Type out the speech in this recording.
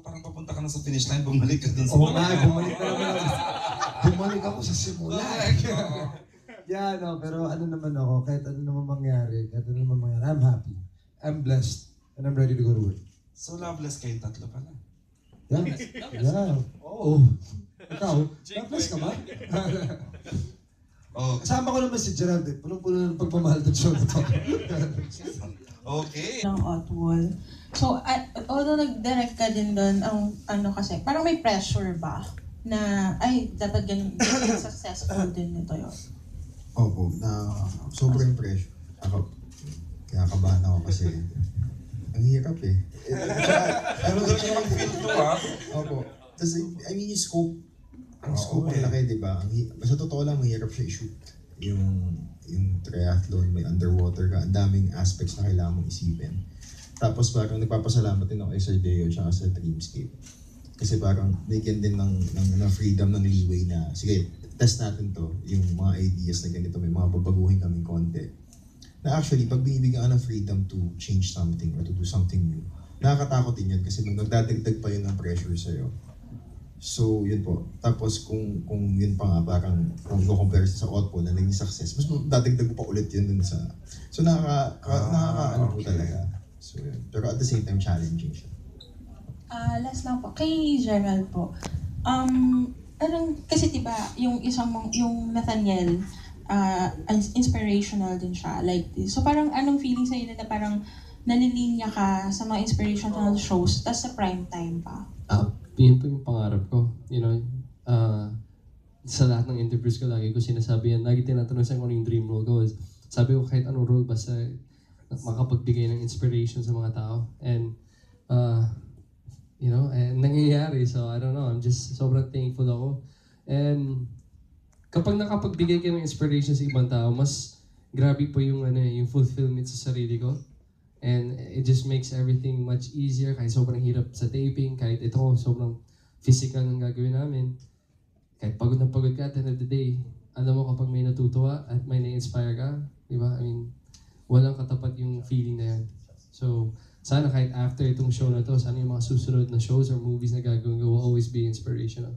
Parang papunta ka na sa finish line, bumalik ka dun sa Oo nga, bumalik na naman ako. Bumalik ako sa simula. Yeah, no, pero ano naman ako, kahit ano naman mangyari, kahit ano naman mangyari, I'm happy. I'm blessed. And I'm ready to go to work. So loveless kayong tatlo pala. Yeah. Yeah. Oo. Ikaw, na-bless ka ba? Oh, Kasama ko naman si Gerald eh. Punong-puno ng pagmamahal ng show na to. okay. ng Otwol. So, at, although nag-direct ka din doon, ang ano kasi, parang may pressure ba? Na, ay, dapat ganun, ganun successful din nito yun. Opo, na sobrang pressure. Ako, kaya kabahan ako kasi ang hirap eh. Eh, Pero doon yung feel to ah. Opo. Tapos, I mean, yung scope, ang scope eh. ang laki, di ba? Ang, sa totoo lang, mahirap siya i-shoot. Yung, yung triathlon, may underwater ka, ang daming aspects na kailangan mong isipin. Tapos parang nagpapasalamat din ako kay Sir Deo tsaka sa Dreamscape. Kasi parang bigyan din ng, ng, ng freedom, ng leeway na, sige, test natin to, yung mga ideas na ganito, may mga babaguhin kaming konti. Na actually, pag binibigyan ka ng freedom to change something or to do something new, nakakatakot din yun kasi magdadagdag pa yun ng pressure sa'yo. So, yun po. Tapos, kung kung yun pa nga, parang kung i-compare sa Otpo na naging success, mas dadagdag mo pa ulit yun dun sa... So, nakaka, ka, Ah, nakaka ano po talaga. So, yun. Pero at the same time, challenging siya. Ah, last lang po, kay Gerald po. Um, anong, kasi diba, yung isang mong, yung Nathaniel, ah, ins- inspirational din siya, like this. So parang anong feeling sa'yo na parang nalilinya ka sa mga inspirational shows, tas sa prime time pa? Ah, yun po yung pangarap ko. You know, ah, sa lahat ng interviews ko, lagi ko sinasabi yan. Lagi tinatanong sa kung ano yung dream role ko. Sabi ko kahit anong role, basta makapagbigay ng inspiration sa mga tao. And, uh, you know, and nangyayari. So, I don't know. I'm just sobrang thankful ako. And, kapag nakapagbigay ka ng inspiration sa ibang tao, mas grabe po yung, ano, eh, yung fulfillment sa sarili ko. And it just makes everything much easier kahit sobrang hirap sa taping, kahit ito sobrang physical ng gagawin namin. Kahit pagod na pagod ka at the end of the day, alam mo kapag may natutuwa at may na-inspire ka, di ba? I mean, walang katapat yung feeling na yan. So, sana kahit after itong show na to, sana yung mga susunod na shows or movies na gagawin will always be inspirational.